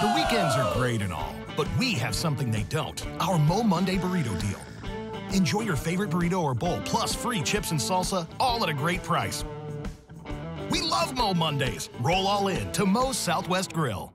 The weekends are great and all, but we have something they don't. Our Moe Monday burrito deal. Enjoy your favorite burrito or bowl, plus free chips and salsa, all at a great price. We love Moe Mondays. Roll all in to Moe's Southwest Grill.